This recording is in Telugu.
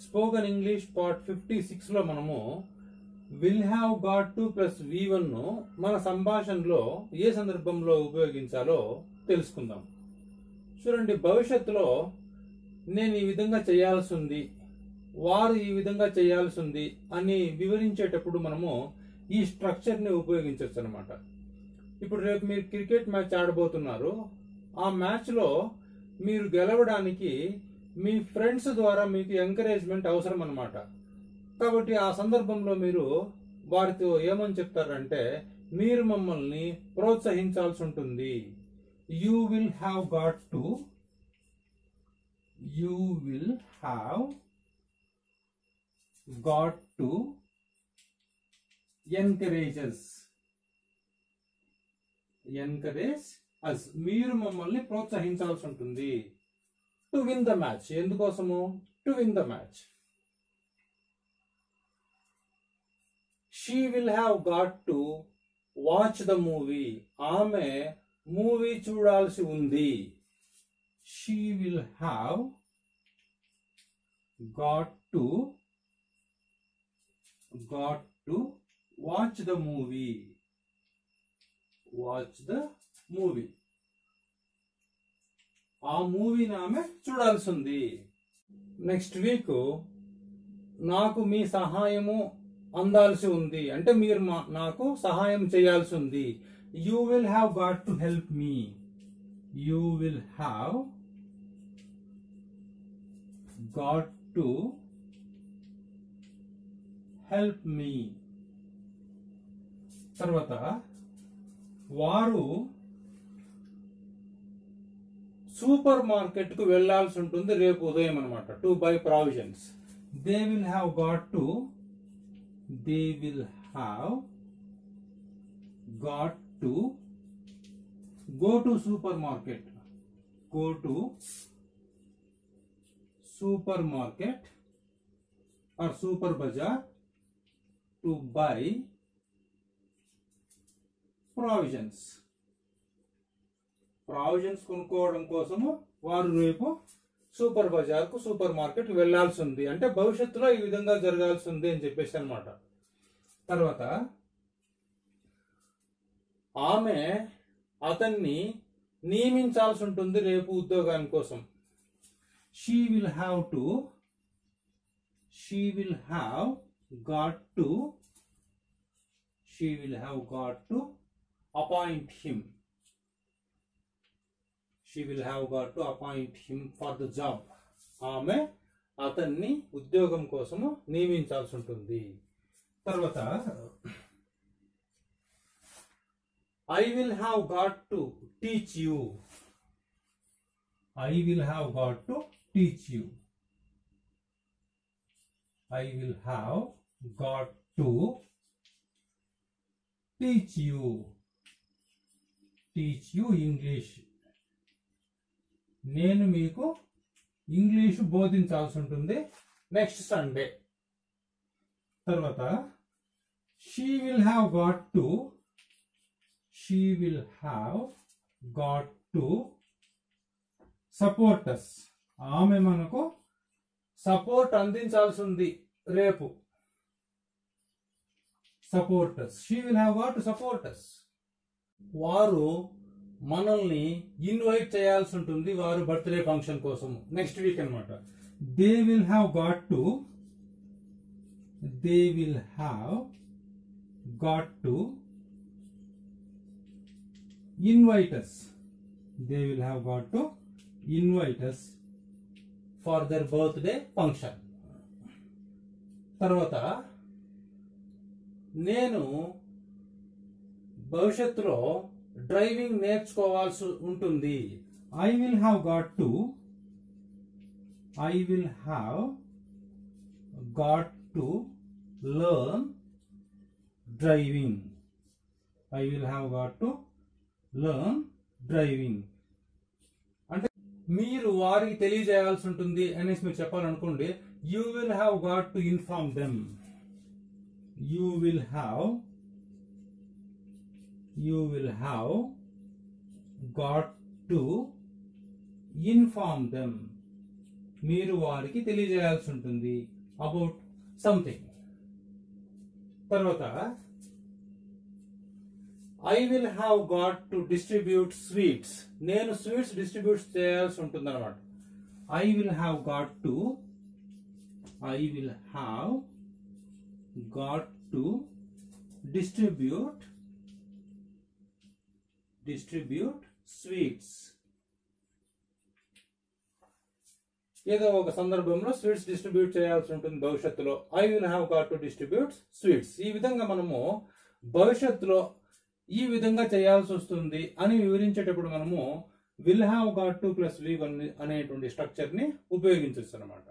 స్పోకన్ ఇంగ్లీష్ పార్ట్ ఫిఫ్టీ సిక్స్లో మనము will have got to plus V వన్ను మన సంభాషణలో ఏ సందర్భంలో ఉపయోగించాలో తెలుసుకుందాం. చూడండి భవిష్యత్తులో నేను ఈ విధంగా చేయాల్సి ఉంది వారు ఈ విధంగా చేయాల్సి ఉంది అని వివరించేటప్పుడు మనము ఈ స్ట్రక్చర్ని ఉపయోగించవచ్చు అనమాట ఇప్పుడు రేపు మీరు క్రికెట్ మ్యాచ్ ఆడబోతున్నారు ఆ మ్యాచ్లో మీరు గెలవడానికి మీ ఫ్రెండ్స్ ద్వారా మీకు ఎంకరేజ్మెంట్ అవసరం అన్నమాట కాబట్టి ఆ సందర్భంలో మీరు వారితో ఏమని చెప్తారంటే మీరు మమ్మల్ని ప్రోత్సహించాల్సి ఉంటుంది. You will have got to you will have got to encourages encourage us మీరు మమ్మల్ని ప్రోత్సహించాల్సి ఉంటుంది. To win the match ఎందుకోసము? To win the match she will have got to watch the movie ఆమె మూవీ చూడాల్సి ఉంది. She will have got to got to watch the movie watch the movie ఆ మూవీని ఆమె చూడాల్సి ఉంది నెక్స్ట్ వీక్ నాకు మీ సహాయము అందాల్సి ఉంది. అంటే మీరు మా- నాకు సహాయం చేయాల్సి ఉంది you will have got to help me you will have got to help me తర్వాత వారు సూపర్ మార్కెట్కు వెళ్ళాల్సి ఉంటుంది రేపు ఉదయం అనమాట to buy provisions they will have got to they will have got to go to super market go to super market or super bazaar to buy provisions provisions కొనుక్కోవడం కోసము వారు రేపు సూపర్ బజార్కు సూపర్ మార్కెట్ వెళ్ళాల్సి ఉంది అంటే భవిష్యత్తులో ఈ విధంగా జరగాల్సి ఉంది అని చెప్పేసి అనమాట తర్వాత ఆమె అతన్ని నియమించాల్సి ఉంటుంది రేపు ఉద్యోగాని కోసం. She will have to she will have got to she will have got to appoint him she will have to appoint him for the job ఆమె అతన్ని ఉద్యోగం కోసము నియమించాల్సి ఉంటుంది. తర్వాత I will have got to teach you I will have got to teach you I will have got to teach you teach you English నేను మీకు ఇంగ్లీష్ బోధించాల్సి ఉంటుంది నెక్స్ట్ సండే తర్వాత she will have got to she will have got to support us ఆమె మనకు సపోర్ట్ అందించాల్సి ఉంది రేపు supporters she will have got supporters వారు మనల్ని ఇన్వైట్ చేయాల్సి ఉంటుంది వారు బర్త్డే ఫంక్షన్ కోసం. నెక్స్ట్ వీక్ అన్నమాట. They will have got to they will have got to invite us they will have got to invite us for their birthday function తర్వాత నేను భవిష్యత్తులో డ్రైవింగ్ నేర్చుకోవాల్సి ఉంటుంది. I will have got to I will have got to learn driving I will have got to learn driving అంటే మీరు వారికి తెలియజేయాల్సి ఉంటుంది అనేసి మీరు చెప్పాలనుకోండి you will have got to inform them you will have you will have got to inform them మీరు వారికి తెలియజేయాల్సి ఉంటుంది. అబౌట్ సంథింగ్ తర్వాత I will have got to distribute sweets నేను స్వీట్స్ డిస్ట్రిబ్యూట్ చేయాల్సి ఉంటుంది అనమాట I will have got to I will have got to distribute distribute sweets. ఏదో ఒక సందర్భంలో స్వీట్స్ డిస్ట్రిబ్యూట్ చేయాల్సి ఉంటుంది భవిష్యత్తులో. I will have got to distribute sweets ఈ విధంగా మనము భవిష్యత్తులో ఈ విధంగా చేయాల్సి వస్తుంది అని వివరించేటప్పుడు మనము will have got to plus V one అనేటువంటి స్ట్రక్చర్ని ఉపయోగించవచ్చు అనమాట